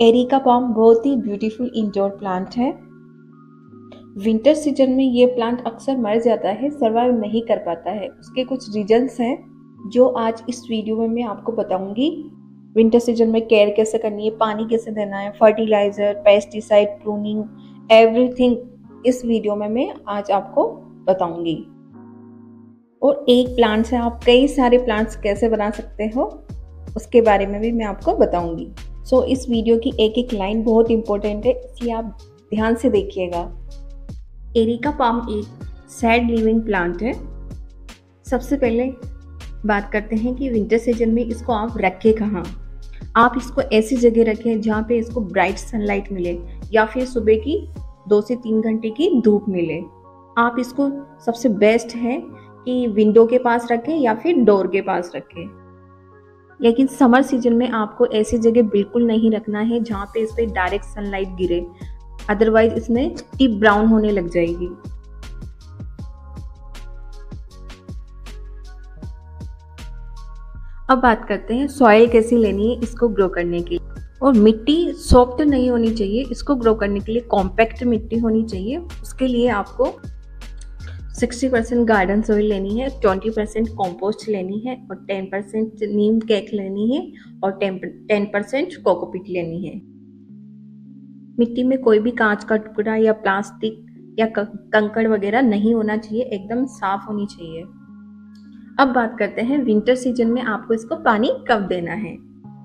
Areca palm बहुत ही beautiful indoor plant है। विंटर सीज़न में ये प्लांट अक्सर मर जाता है, सर्वाइव नहीं कर पाता है। उसके कुछ रीजंस हैं, जो आज इस वीडियो में मैं आपको बताऊँगी। विंटर सीज़न में केयर कैसे करनी है, पानी कैसे देना है, फर्टिलाइज़र, पेस्टिसाइड प्रूनिंग एवरीथिंग इस वीडियो में मैं आज आपको बताऊँगी। और एक प्लांट से आप कई सारे प्लांट्स कैसे बना सकते हो, उसके बारे में भी मैं आपको बताऊँगी। सो so, इस वीडियो की एक एक लाइन बहुत इंपॉर्टेंट है इसलिए आप ध्यान से देखिएगा। एरिका पाम एक सैड लिविंग प्लांट है। सबसे पहले बात करते हैं कि विंटर सीज़न में इसको आप रखें कहाँ। आप इसको ऐसी जगह रखें जहाँ पे इसको ब्राइट सनलाइट मिले या फिर सुबह की दो से तीन घंटे की धूप मिले। आप इसको सबसे बेस्ट है कि विंडो के पास रखें या फिर डोर के पास रखें। लेकिन समर सीज़न में आपको ऐसी जगह बिल्कुल नहीं रखना है जहाँ पे इस पर डायरेक्ट सनलाइट गिरे। अदरवाइज़ इसमें टिप ब्राउन होने लग जाएगी। अब बात करते हैं सॉइल कैसी लेनी है इसको ग्रो करने के लिए। और मिट्टी सॉफ्ट नहीं होनी चाहिए, इसको ग्रो करने के लिए कॉम्पैक्ट मिट्टी होनी चाहिए। उसके लिए आपको सिक्सटी परसेंट गार्डन सोइल लेनी है, ट्वेंटी परसेंट कॉम्पोस्ट लेनी है और टेन परसेंट नीम केक लेनी है और टेन परसेंट कोकोपिट लेनी है। मिट्टी में कोई भी कांच का टुकड़ा या प्लास्टिक या कंकड़ वगैरह नहीं होना चाहिए, एकदम साफ़ होनी चाहिए। अब बात करते हैं विंटर सीज़न में आपको इसको पानी कब देना है।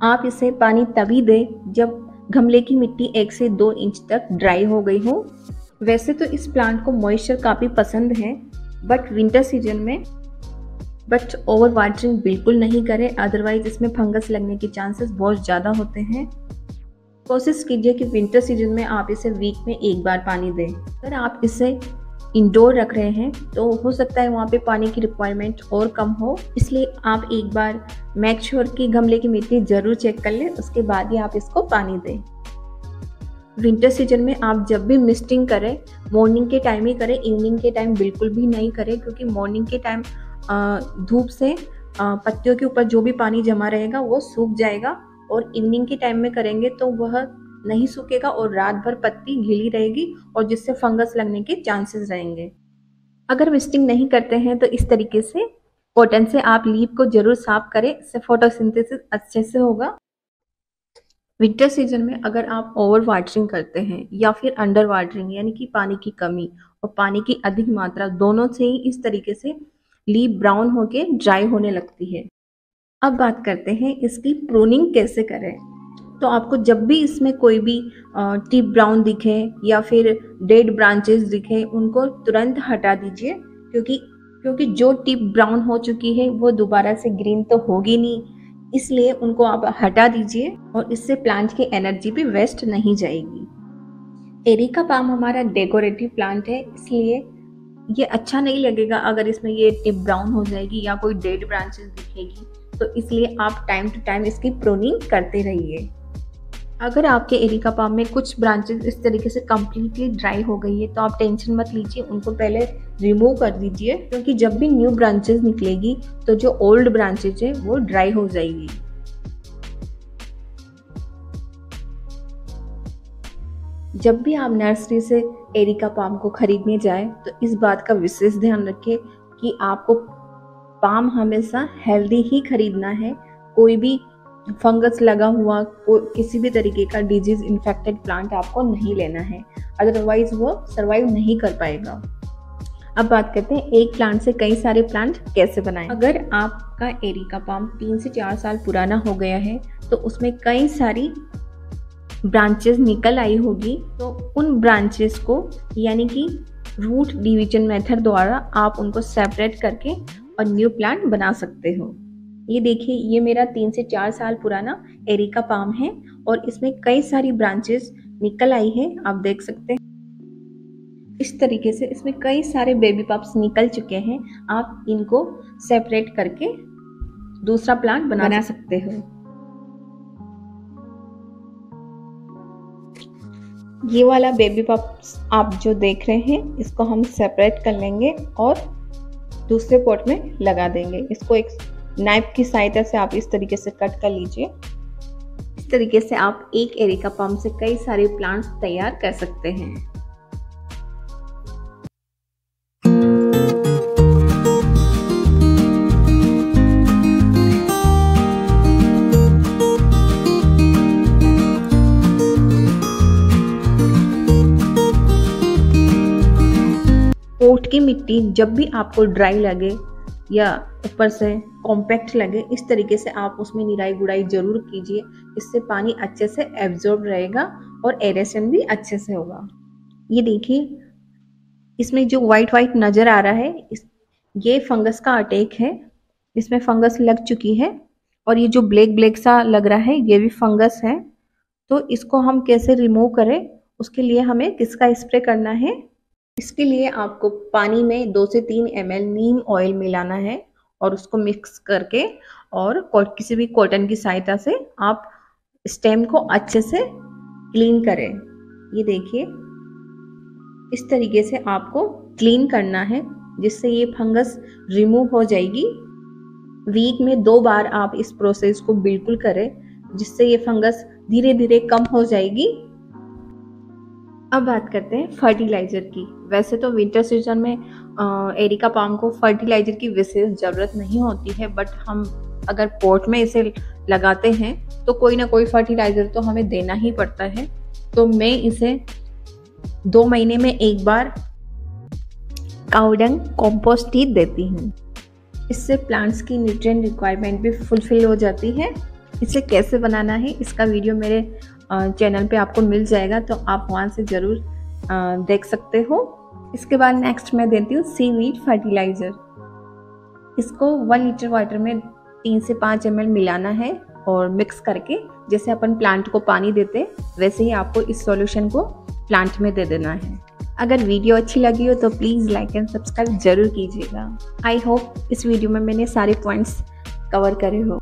आप इसे पानी तभी दें जब गमले की मिट्टी एक से दो इंच तक ड्राई हो गई हो। वैसे तो इस प्लांट को मॉइस्चर काफ़ी पसंद है बट विंटर सीज़न में बट ओवर वाटरिंग बिल्कुल नहीं करें। अदरवाइज़ इसमें फंगस लगने के चांसेस बहुत ज़्यादा होते हैं। कोशिश कीजिए कि विंटर सीज़न में आप इसे वीक में एक बार पानी दें। अगर आप इसे इंडोर रख रहे हैं तो हो सकता है वहाँ पे पानी की रिक्वायरमेंट और कम हो। इसलिए आप एक बार मेक श्योर की गमले की मिट्टी ज़रूर चेक कर लें, उसके बाद ही आप इसको पानी दें। विंटर सीज़न में आप जब भी मिस्टिंग करें मॉर्निंग के टाइम ही करें इवनिंग के टाइम बिल्कुल भी नहीं करें, क्योंकि मॉर्निंग के टाइम धूप से पत्तियों के ऊपर जो भी पानी जमा रहेगा वो सूख जाएगा और इवनिंग के टाइम में करेंगे तो वह नहीं सूखेगा और रात भर पत्ती गीली रहेगी और जिससे फंगस लगने के चांसेस रहेंगे। अगर मिस्टिंग नहीं करते हैं तो इस तरीके से कॉटन से आप लीप को ज़रूर साफ़ करें, इससे फोटोसिंथेसिस अच्छे से होगा। विंटर सीज़न में अगर आप ओवर वाटरिंग करते हैं या फिर अंडर वाटरिंग, यानी कि पानी की कमी और पानी की अधिक मात्रा, दोनों से ही इस तरीके से लीप ब्राउन होके ड्राई होने लगती है। अब बात करते हैं इसकी प्रूनिंग कैसे करें। तो आपको जब भी इसमें कोई भी टीप ब्राउन दिखे या फिर डेड ब्रांचेस दिखे, उनको तुरंत हटा दीजिए, क्योंकि क्योंकि जो टिप ब्राउन हो चुकी है, वो दोबारा से ग्रीन तो होगी नहीं। इसलिए उनको आप हटा दीजिए और इससे प्लांट की एनर्जी भी वेस्ट नहीं जाएगी। एरिका पाम हमारा डेकोरेटिव प्लांट है, इसलिए ये अच्छा नहीं लगेगा अगर इसमें ये टिप ब्राउन हो जाएगी या कोई डेड ब्रांचेस दिखेगी। तो इसलिए आप टाइम टू टाइम इसकी प्रोनिंग करते रहिए। अगर आपके एरिका पाम में कुछ ब्रांचेस इस तरीके से कम्प्लीटली ड्राई हो गई है तो आप टेंशन मत लीजिए, उनको पहले रिमूव कर दीजिए, क्योंकि जब भी न्यू ब्रांचेस निकलेगी तो जो ओल्ड ब्रांचेज है, वो ड्राई हो जाएगी। जब भी आप नर्सरी से एरिका पाम को खरीदने जाए तो इस बात का विशेष ध्यान रखें कि आपको पाम हमेशा हेल्दी ही खरीदना है। कोई भी फंगस लगा हुआ को किसी भी तरीके का डिज़ीज़ इन्फेक्टेड प्लांट आपको नहीं लेना है। अदरवाइज़ वो सरवाइव नहीं कर पाएगा। अब बात करते हैं, एक प्लांट से कई सारे प्लांट कैसे बनाएँ? अगर आपका एरिका पाम तीन से चार साल पुराना हो गया है तो उसमें कई सारी ब्रांचेस निकल आई होगी। तो उन ब्रांचेस को, यानी कि रूट डिवीज़न मेथड द्वारा आप उनको सेपरेट करके और न्यू प्लांट बना सकते हो। ये देखिए ये मेरा तीन से चार साल पुराना एरिका पाम है और इसमें कई सारी ब्रांचेस निकल आई है आप देख सकते हैं। इस तरीके से इसमें कई सारे बेबी पप्स निकल चुके हैं आप इनको सेपरेट करके दूसरा प्लांट बना, बना सकते हो। ये वाला बेबी पप्स आप जो देख रहे हैं इसको हम सेपरेट कर लेंगे और दूसरे पॉट में लगा देंगे। इसको एक नाइफ की सहायता से आप इस तरीके से कट कर लीजिए। इस तरीके से आप एक एरिका पम्प से कई सारे प्लांट्स तैयार कर सकते हैं। पोट की मिट्टी जब भी आपको ड्राई लगे या ऊपर से कॉम्पैक्ट लगे, इस तरीके से आप उसमें निराई गुड़ाई ज़रूर कीजिए। इससे पानी अच्छे से एब्जॉर्ब रहेगा और एरेशन भी अच्छे से होगा। ये देखिए, इसमें जो वाइट वाइट नज़र आ रहा है, इस, ये फंगस का अटैक है। इसमें फंगस लग चुकी है और ये जो ब्लैक ब्लैक सा लग रहा है, ये भी फंगस है। तो इसको हम कैसे रिमूव करें, उसके लिए हमें किसका स्प्रे करना है? इसके लिए आपको पानी में दो से तीन एमएल नीम ऑयल मिलाना है और उसको मिक्स करके और किसी भी कॉटन की सहायता से आप स्टेम को अच्छे से क्लीन करें। ये देखिए, इस तरीके से आपको क्लीन करना है, जिससे ये फंगस रिमूव हो जाएगी। वीक में दो बार आप इस प्रोसेस को बिल्कुल करें, जिससे ये फंगस धीरे धीरे कम हो जाएगी। अब बात करते हैं फर्टिलाइज़र की। वैसे तो विंटर सीज़न में एरिका पाम को फर्टिलाइज़र की विशेष ज़रूरत नहीं होती है बट हम अगर पोर्ट में इसे लगाते हैं तो कोई ना कोई फर्टिलाइज़र तो हमें देना ही पड़ता है। तो मैं इसे दो महीने में एक बार काउडंग कॉम्पोस्ट ही देती हूँ। इससे प्लांट्स की न्यूट्रिएंट रिक्वायरमेंट भी फुलफिल हो जाती है। इसे कैसे बनाना है, इसका वीडियो मेरे चैनल पे आपको मिल जाएगा तो आप वहाँ से ज़रूर देख सकते हो। इसके बाद नेक्स्ट मैं देती हूँ सी वीट फर्टिलाइज़र इसको वन लीटर वाटर में तीन से पाँच एम मिलाना है और मिक्स करके, जैसे अपन प्लांट को पानी देते, वैसे ही आपको इस सॉल्यूशन को प्लांट में दे देना है। अगर वीडियो अच्छी लगी हो तो प्लीज़ लाइक एंड सब्सक्राइब ज़रूर कीजिएगा। आई होप इस वीडियो में मैंने सारे पॉइंट्स कवर करे हो।